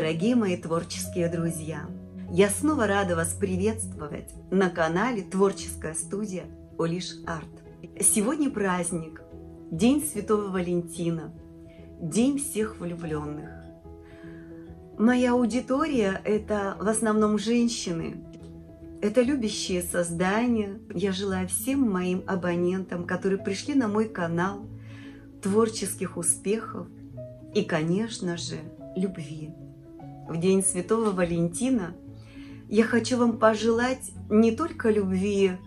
дорогие мои творческие друзья! Я снова рада вас приветствовать на канале Творческая студия Олиш Арт. Сегодня праздник, День Святого Валентина, День всех влюбленных. Моя аудитория – это в основном женщины, это любящие создания. Я желаю всем моим абонентам, которые пришли на мой канал, творческих успехов и, конечно же, любви. В День Святого Валентина я хочу вам пожелать не только любви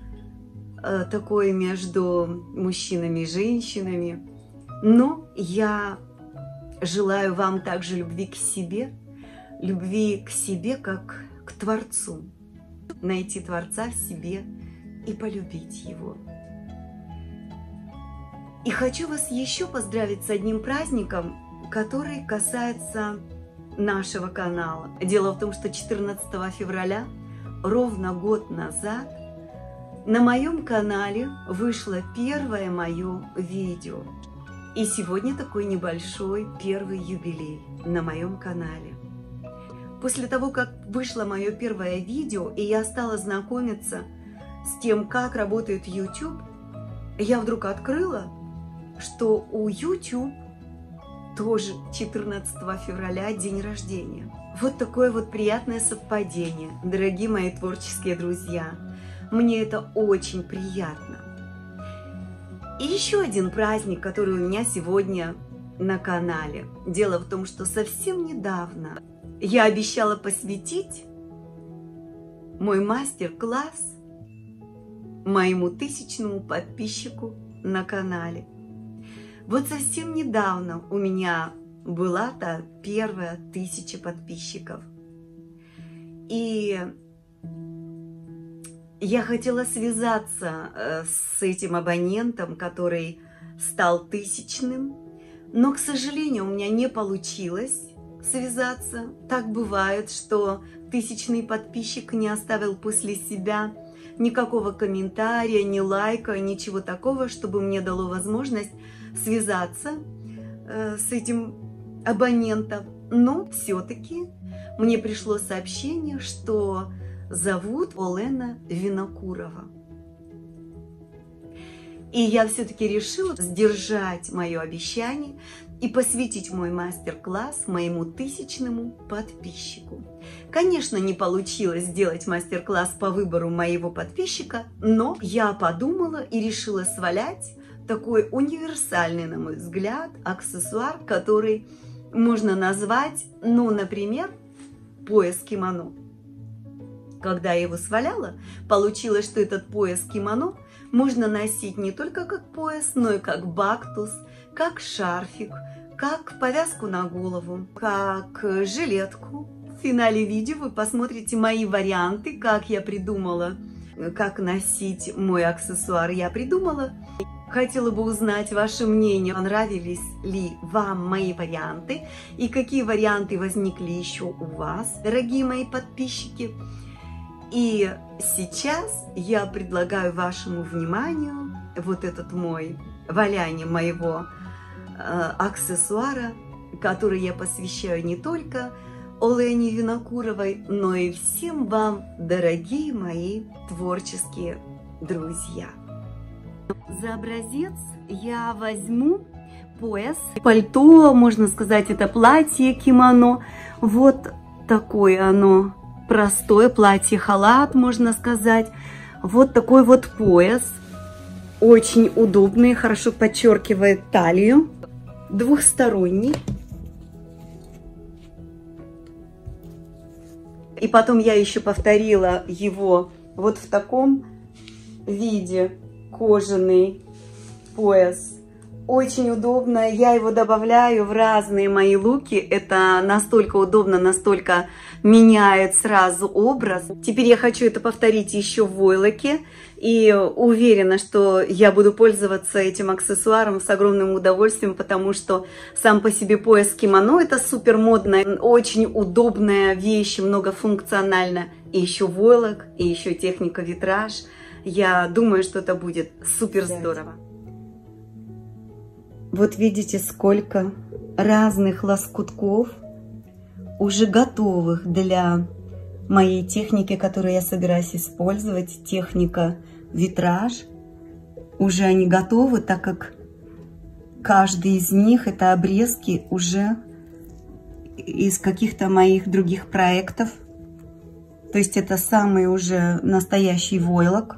э, такой между мужчинами и женщинами, но я желаю вам также любви к себе, любви к себе как к Творцу, найти Творца в себе и полюбить Его. И хочу вас еще поздравить с одним праздником, который касается нашего канала. Дело в том, что 14 февраля, ровно год назад, на моем канале вышло первое мое видео. И сегодня такой небольшой первый юбилей на моем канале. После того, как вышло мое первое видео, и я стала знакомиться с тем, как работает YouTube, я вдруг открыла, что у YouTube тоже 14 февраля день рождения. Вот такое вот приятное совпадение, дорогие мои творческие друзья. Мне это очень приятно. И еще один праздник, который у меня сегодня на канале. Дело в том, что совсем недавно я обещала посвятить мой мастер-класс моему тысячному подписчику на канале. Вот совсем недавно у меня была-то первая тысяча подписчиков. И я хотела связаться э, с этим абонентом, который стал тысячным, но, к сожалению, у меня не получилось связаться. Так бывает, что тысячный подписчик не оставил после себя никакого комментария, ни лайка, ничего такого, чтобы мне дало возможность связаться э, с этим абонентом. Но все-таки мне пришло сообщение, что зовут Олена Винокурова. И я все-таки решила сдержать мое обещание и посвятить мой мастер-класс моему тысячному подписчику. Конечно, не получилось сделать мастер-класс по выбору моего подписчика, но я подумала и решила свалять такой универсальный, на мой взгляд, аксессуар, который можно назвать, ну, например, пояс кимоно. Когда я его сваляла, получилось, что этот пояс кимоно можно носить не только как пояс, но и как бактус, как шарфик, как повязку на голову, как жилетку. В финале видео вы посмотрите мои варианты, как я придумала, как носить мой аксессуар. Я придумала Хотела бы узнать ваше мнение, понравились ли вам мои варианты и какие варианты возникли еще у вас, дорогие мои подписчики. И сейчас я предлагаю вашему вниманию вот этот мой валяние моего э, аксессуара, который я посвящаю не только Олене Винокуровой, но и всем вам, дорогие мои творческие друзья. За образец я возьму пояс, пальто, можно сказать, это платье, кимоно. Вот такое оно, простое платье-халат, можно сказать. Вот такой вот пояс, очень удобный, хорошо подчеркивает талию, двухсторонний. И потом я еще повторила его вот в таком виде кожаный пояс. Очень удобно, я его добавляю в разные мои луки, это настолько удобно, настолько меняет сразу образ. Теперь я хочу это повторить еще в войлоке и уверена, что я буду пользоваться этим аксессуаром с огромным удовольствием, потому что сам по себе пояс кимоно это супер модная, очень удобная вещь, многофункциональная. И еще войлок, и еще техника витраж – я думаю, что это будет супер здорово. Вот видите, сколько разных лоскутков уже готовых для моей техники, которую я собираюсь использовать, техника витраж. Уже они готовы, так как каждый из них это обрезки уже из каких-то моих других проектов. То есть это самый уже настоящий войлок.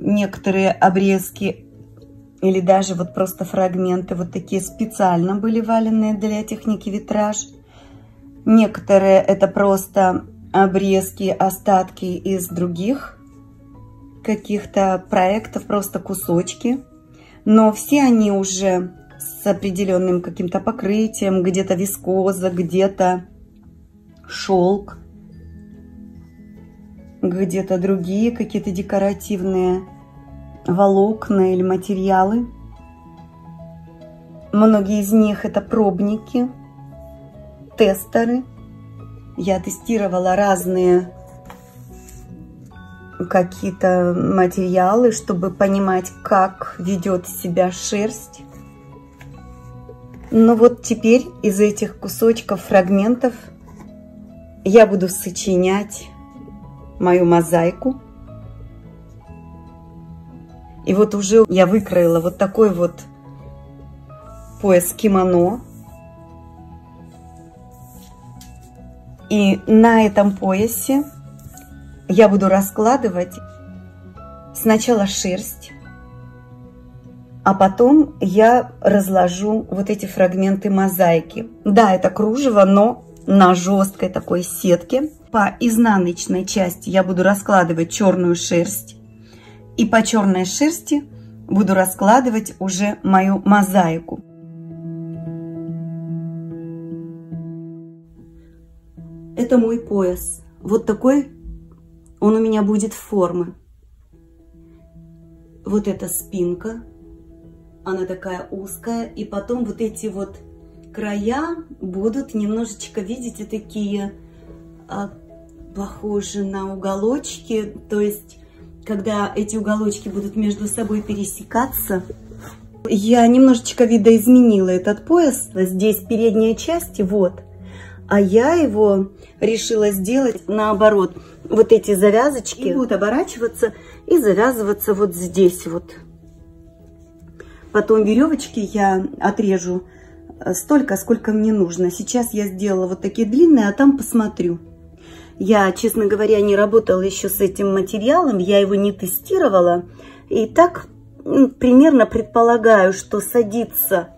Некоторые обрезки или даже вот просто фрагменты вот такие специально были валенные для техники витраж. Некоторые это просто обрезки, остатки из других каких-то проектов, просто кусочки. Но все они уже с определенным каким-то покрытием, где-то вискоза, где-то шелк, где-то другие какие-то декоративные волокна или материалы. Многие из них это пробники, тестеры. Я тестировала разные какие-то материалы, чтобы понимать, как ведет себя шерсть. Но вот теперь из этих кусочков, фрагментов я буду сочинять мою мозаику. И вот уже я выкроила вот такой вот пояс кимоно. И на этом поясе я буду раскладывать сначала шерсть, а потом я разложу вот эти фрагменты мозаики. Да, это кружево, но на жесткой такой сетке. По изнаночной части я буду раскладывать черную шерсть. И по черной шерсти буду раскладывать уже мою мозаику. Это мой пояс. Вот такой он у меня будет формы. Вот эта спинка, она такая узкая, и потом вот эти вот края будут немножечко, видите, такие похожи на уголочки, то есть когда эти уголочки будут между собой пересекаться, я немножечко видоизменила этот пояс. Здесь передняя часть, вот. А я его решила сделать наоборот. Вот эти завязочки будут оборачиваться и завязываться вот здесь вот. Потом веревочки я отрежу э, столько, сколько мне нужно. Сейчас я сделала вот такие длинные, а там посмотрю. Я, честно говоря, не работала еще с этим материалом, я его не тестировала. И так примерно предполагаю, что садится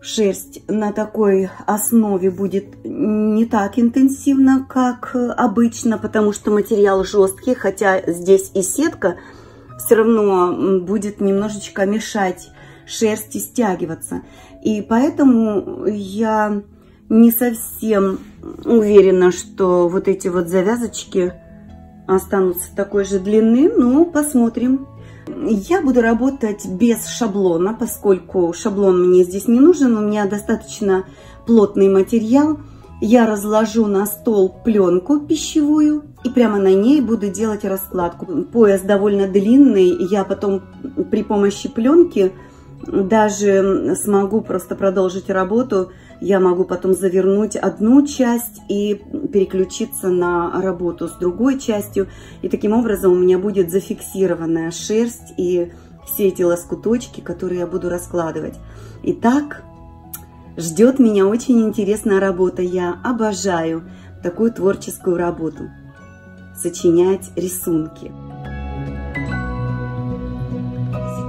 шерсть на такой основе будет не так интенсивно, как обычно, потому что материал жесткий, хотя здесь и сетка все равно будет немножечко мешать шерсти стягиваться. И поэтому я не совсем уверена, что вот эти вот завязочки останутся такой же длины, но посмотрим. Я буду работать без шаблона, поскольку шаблон мне здесь не нужен, у меня достаточно плотный материал. Я разложу на стол пленку пищевую и прямо на ней буду делать раскладку. Пояс довольно длинный, я потом при помощи пленки даже смогу просто продолжить работу. Я могу потом завернуть одну часть и переключиться на работу с другой частью. И таким образом у меня будет зафиксированная шерсть и все эти лоскуточки, которые я буду раскладывать. Итак, ждет меня очень интересная работа. Я обожаю такую творческую работу. Сочинять рисунки.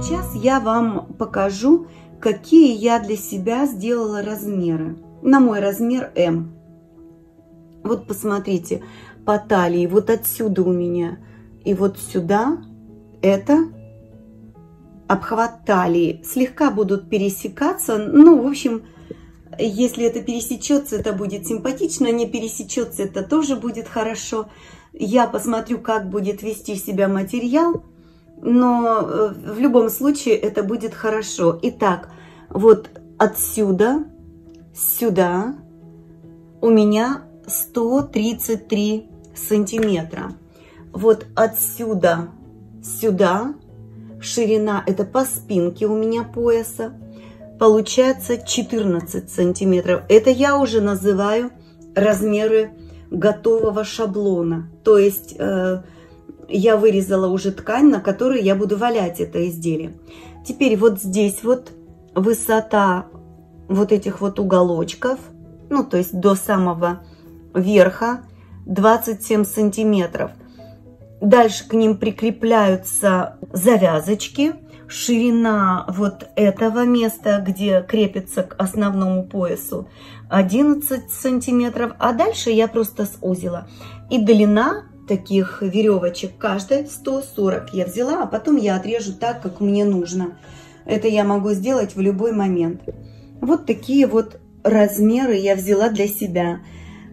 Сейчас я вам покажу, какие я для себя сделала размеры. На мой размер М. Вот посмотрите, по талии, вот отсюда у меня и вот сюда это обхват талии. Слегка будут пересекаться, ну, в общем, если это пересечется, это будет симпатично, не пересечется, это тоже будет хорошо. Я посмотрю, как будет вести себя материал но э, в любом случае это будет хорошо. Итак, вот отсюда, сюда у меня 133 сантиметра. Вот отсюда сюда ширина, это по спинке у меня пояса, получается 14 сантиметров. Это я уже называю размеры готового шаблона. То есть э, я вырезала уже ткань, на которой я буду валять это изделие. Теперь вот здесь вот высота вот этих вот уголочков, ну то есть до самого верха 27 сантиметров. Дальше к ним прикрепляются завязочки. Ширина вот этого места, где крепится к основному поясу, 11 сантиметров. А дальше я просто сузила. И длина таких веревочек каждая 140 я взяла, а потом я отрежу так, как мне нужно. Это я могу сделать в любой момент. Вот такие вот размеры я взяла для себя.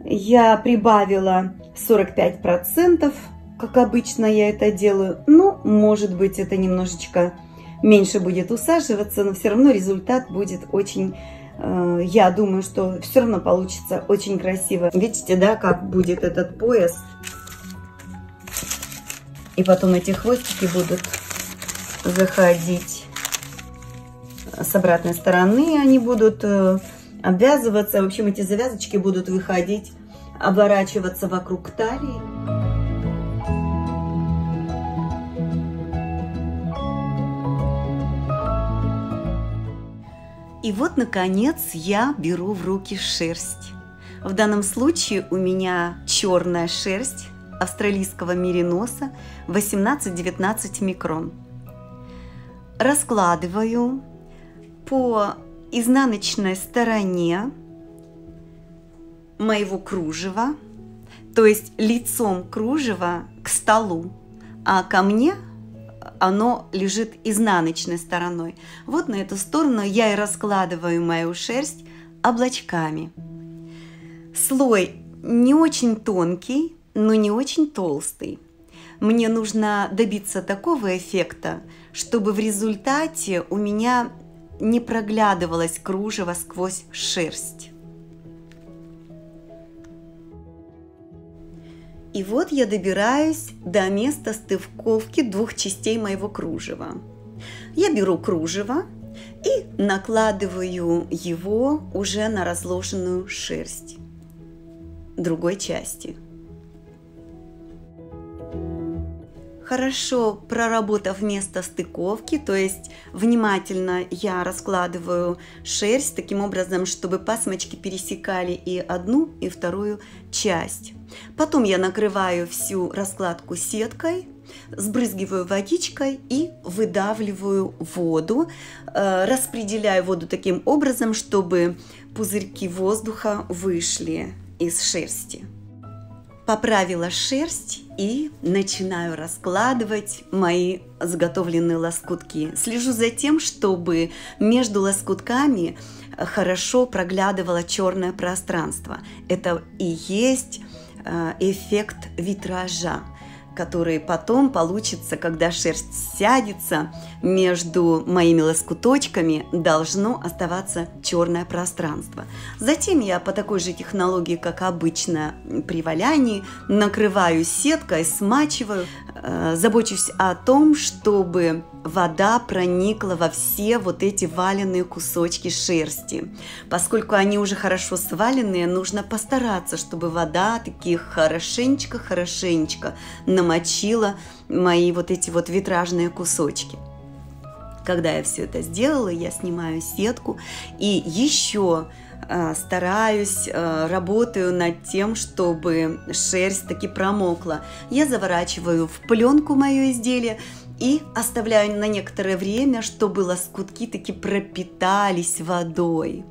Я прибавила 45%, как обычно я это делаю. Ну, может быть, это немножечко меньше будет усаживаться, но все равно результат будет очень, э, я думаю, что все равно получится очень красиво. Видите, да, как будет этот пояс. И потом эти хвостики будут заходить с обратной стороны. Они будут э, обвязываться. В общем, эти завязочки будут выходить, оборачиваться вокруг талии. И вот, наконец, я беру в руки шерсть. В данном случае у меня черная шерсть австралийского мериноса 18-19 микрон. Раскладываю по изнаночной стороне моего кружева, то есть лицом кружева к столу, а ко мне оно лежит изнаночной стороной. Вот на эту сторону я и раскладываю мою шерсть облачками. Слой не очень тонкий, но не очень толстый. Мне нужно добиться такого эффекта, чтобы в результате у меня не проглядывалось кружево сквозь шерсть. И вот я добираюсь до места стывковки двух частей моего кружева. Я беру кружево и накладываю его уже на разложенную шерсть другой части – хорошо проработав место стыковки, то есть внимательно я раскладываю шерсть таким образом, чтобы пасмочки пересекали и одну, и вторую часть. Потом я накрываю всю раскладку сеткой, сбрызгиваю водичкой и выдавливаю воду, э, распределяю воду таким образом, чтобы пузырьки воздуха вышли из шерсти поправила шерсть и начинаю раскладывать мои заготовленные лоскутки. Слежу за тем, чтобы между лоскутками хорошо проглядывало черное пространство. Это и есть э, эффект витража который потом получится, когда шерсть сядется, между моими лоскуточками должно оставаться черное пространство. Затем я по такой же технологии, как обычно при валянии, накрываю сеткой, смачиваю, э, забочусь о том, чтобы вода проникла во все вот эти валенные кусочки шерсти. Поскольку они уже хорошо сваленные, нужно постараться, чтобы вода таких хорошенечко-хорошенечко намочила мои вот эти вот витражные кусочки. Когда я все это сделала, я снимаю сетку и еще э, стараюсь, э, работаю над тем, чтобы шерсть таки промокла. Я заворачиваю в пленку мое изделие и оставляю на некоторое время, чтобы лоскутки таки пропитались водой.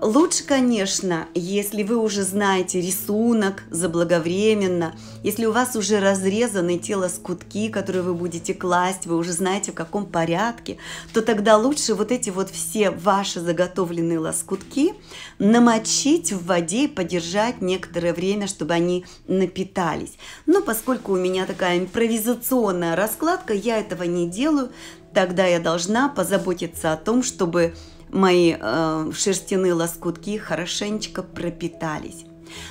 Лучше, конечно, если вы уже знаете рисунок заблаговременно, если у вас уже разрезаны те лоскутки, которые вы будете класть, вы уже знаете в каком порядке, то тогда лучше вот эти вот все ваши заготовленные лоскутки намочить в воде и подержать некоторое время, чтобы они напитались. Но поскольку у меня такая импровизационная раскладка, я этого не делаю, тогда я должна позаботиться о том, чтобы мои э, шерстяные лоскутки хорошенечко пропитались.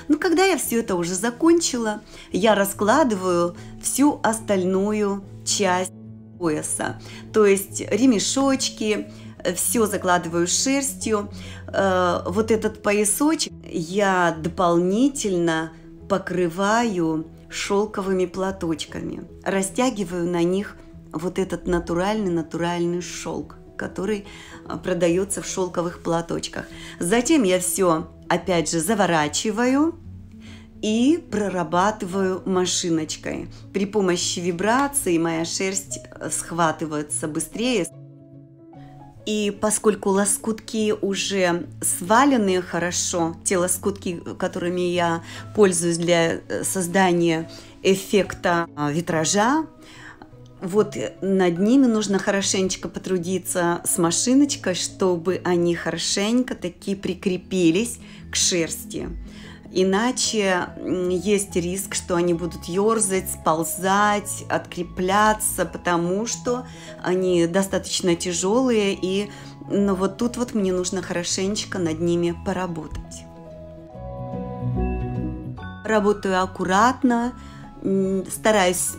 Ну, когда я все это уже закончила, я раскладываю всю остальную часть пояса. То есть ремешочки, все закладываю шерстью. Э, вот этот поясочек я дополнительно покрываю шелковыми платочками, растягиваю на них вот этот натуральный-натуральный шелк, который э, продается в шелковых платочках. Затем я все опять же заворачиваю и прорабатываю машиночкой. При помощи вибрации моя шерсть э, схватывается быстрее. И поскольку лоскутки уже сваленные хорошо, те лоскутки, которыми я пользуюсь для э, создания эффекта э, витража, вот над ними нужно хорошенечко потрудиться с машиночкой, чтобы они хорошенько такие прикрепились к шерсти. Иначе есть риск, что они будут ерзать, сползать, открепляться, потому что они достаточно тяжелые, и но вот тут вот мне нужно хорошенечко над ними поработать. Работаю аккуратно, стараюсь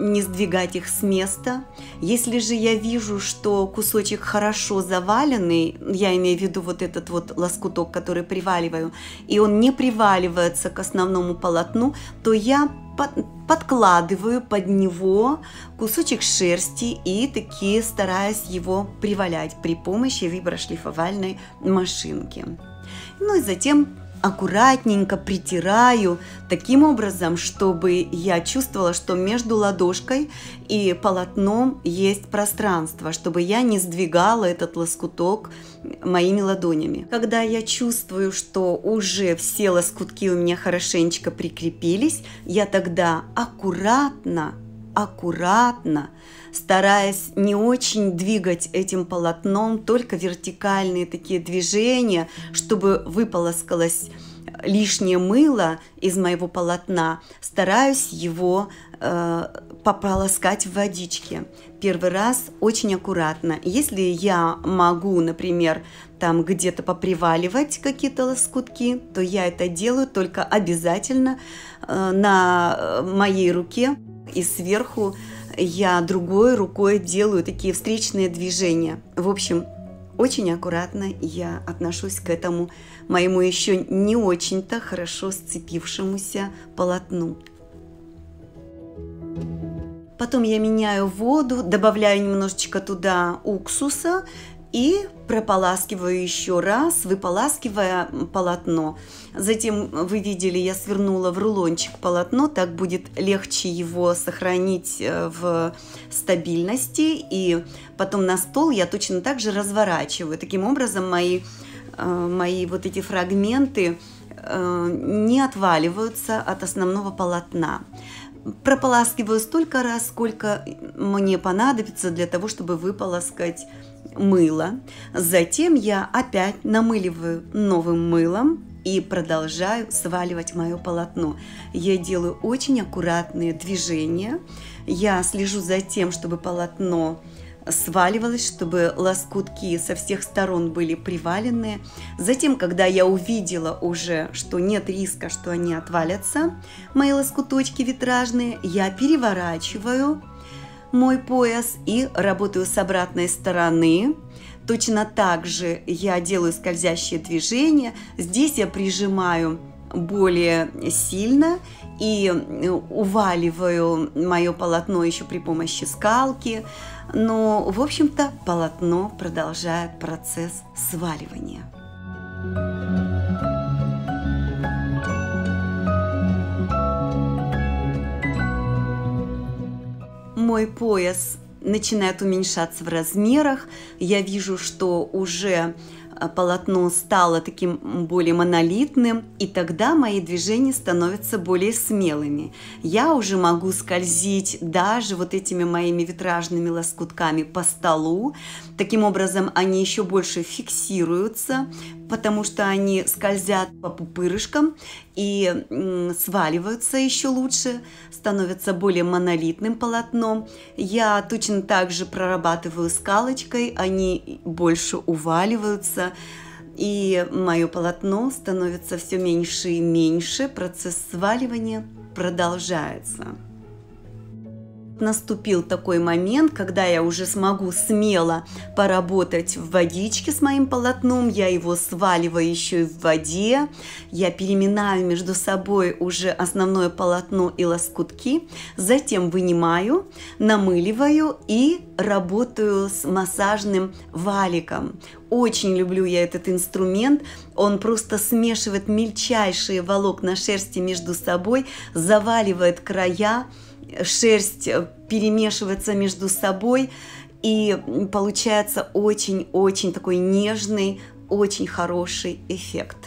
не сдвигать их с места. Если же я вижу, что кусочек хорошо заваленный, я имею в виду вот этот вот лоскуток, который приваливаю, и он не приваливается к основному полотну, то я подкладываю под него кусочек шерсти и такие стараюсь его привалять при помощи виброшлифовальной машинки. Ну и затем аккуратненько притираю таким образом, чтобы я чувствовала, что между ладошкой и полотном есть пространство, чтобы я не сдвигала этот лоскуток моими ладонями. Когда я чувствую, что уже все лоскутки у меня хорошенечко прикрепились, я тогда аккуратно, аккуратно стараясь не очень двигать этим полотном, только вертикальные такие движения, чтобы выполоскалось лишнее мыло из моего полотна, стараюсь его э, пополоскать в водичке. Первый раз очень аккуратно. Если я могу, например, там где-то поприваливать какие-то лоскутки, то я это делаю только обязательно э, на моей руке и сверху я другой рукой делаю такие встречные движения. В общем, очень аккуратно я отношусь к этому моему еще не очень-то хорошо сцепившемуся полотну. Потом я меняю воду, добавляю немножечко туда уксуса и прополаскиваю еще раз, выполаскивая полотно. Затем вы видели, я свернула в рулончик полотно, так будет легче его сохранить э, в стабильности. И потом на стол я точно так же разворачиваю. Таким образом мои, э, мои вот эти фрагменты э, не отваливаются от основного полотна прополаскиваю столько раз, сколько мне понадобится для того, чтобы выполоскать мыло. Затем я опять намыливаю новым мылом и продолжаю сваливать мое полотно. Я делаю очень аккуратные движения. Я слежу за тем, чтобы полотно сваливалось, чтобы лоскутки со всех сторон были приваленные. Затем, когда я увидела уже, что нет риска, что они отвалятся, мои лоскуточки витражные, я переворачиваю мой пояс и работаю с обратной стороны. Точно так же я делаю скользящие движения. Здесь я прижимаю более сильно и уваливаю мое полотно еще при помощи скалки. Но, в общем-то, полотно продолжает процесс сваливания. Мой пояс начинает уменьшаться в размерах. Я вижу, что уже полотно стало таким более монолитным, и тогда мои движения становятся более смелыми. Я уже могу скользить даже вот этими моими витражными лоскутками по столу. Таким образом, они еще больше фиксируются, потому что они скользят по пупырышкам и сваливаются еще лучше, становятся более монолитным полотном. Я точно так же прорабатываю скалочкой, они больше уваливаются, и мое полотно становится все меньше и меньше, процесс сваливания продолжается. Наступил такой момент, когда я уже смогу смело поработать в водичке с моим полотном. Я его сваливаю еще и в воде. Я переминаю между собой уже основное полотно и лоскутки. Затем вынимаю, намыливаю и работаю с массажным валиком. Очень люблю я этот инструмент. Он просто смешивает мельчайшие волокна шерсти между собой, заваливает края, шерсть э, перемешивается между собой, и получается очень-очень такой нежный, очень хороший эффект.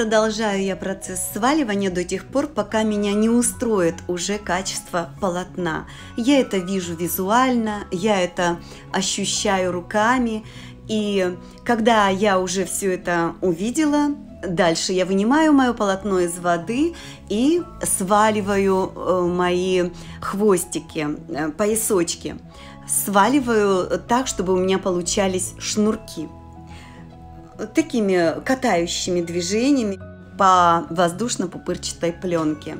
Продолжаю я процесс сваливания до тех пор, пока меня не устроит уже качество полотна. Я это вижу визуально, я это ощущаю руками. И когда я уже все это увидела, Дальше я вынимаю мое полотно из воды и сваливаю э, мои хвостики, э, поясочки. Сваливаю так, чтобы у меня получались шнурки такими катающими движениями по воздушно-пупырчатой пленке.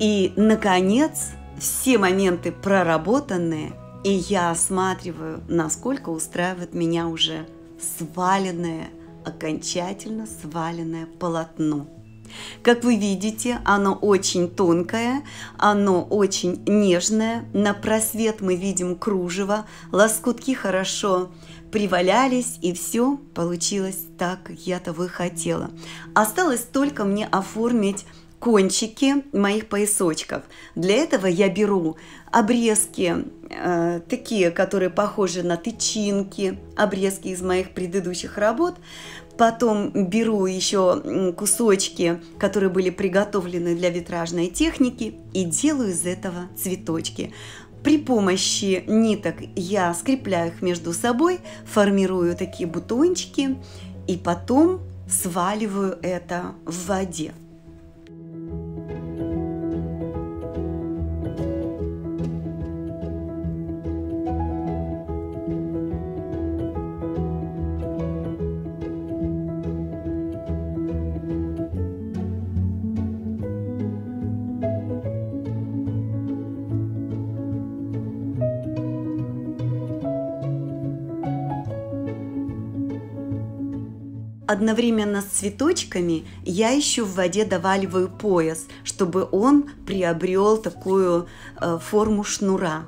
И, наконец, все моменты проработанные, и я осматриваю, насколько устраивает меня уже сваленное, окончательно сваленное полотно. Как вы видите, оно очень тонкое, оно очень нежное. На просвет мы видим кружево, лоскутки хорошо привалялись, и все получилось так, как я того и хотела. Осталось только мне оформить кончики моих поясочков. Для этого я беру обрезки, э, такие, которые похожи на тычинки, обрезки из моих предыдущих работ. Потом беру еще кусочки, которые были приготовлены для витражной техники, и делаю из этого цветочки. При помощи ниток я скрепляю их между собой, формирую такие бутончики и потом сваливаю это в воде. Одновременно с цветочками я еще в воде доваливаю пояс, чтобы он приобрел такую э, форму шнура.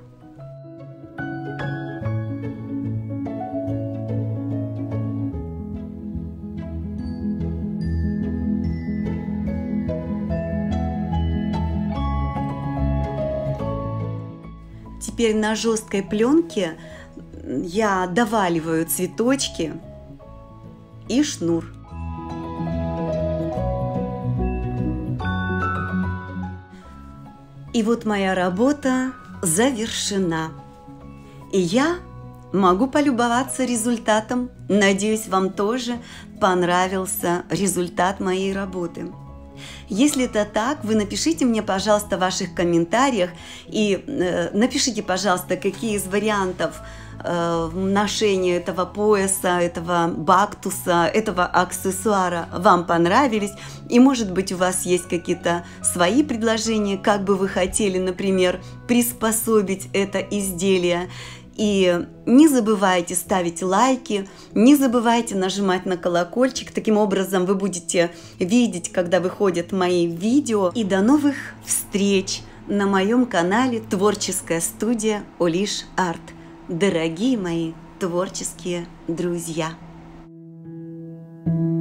Теперь на жесткой пленке я доваливаю цветочки и шнур. И вот моя работа завершена. И я могу полюбоваться результатом. Надеюсь, вам тоже понравился результат моей работы. Если это так, вы напишите мне, пожалуйста, в ваших комментариях и э, напишите, пожалуйста, какие из вариантов э, ношения этого пояса, этого бактуса, этого аксессуара вам понравились. И, может быть, у вас есть какие-то свои предложения, как бы вы хотели, например, приспособить это изделие. И не забывайте ставить лайки, не забывайте нажимать на колокольчик. Таким образом вы будете видеть, когда выходят мои видео. И до новых встреч на моем канале Творческая студия Олиш Арт дорогие мои творческие друзья. thank you